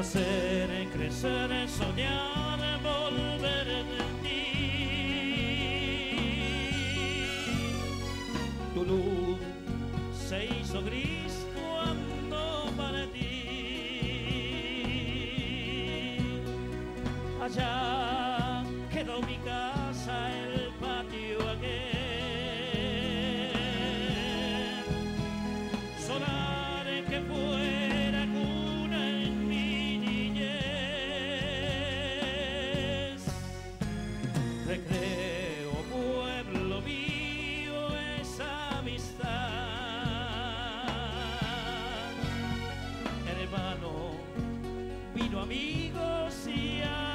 nacer, crecer, soñar, volver en ti. Tu luz se amigos y amigos.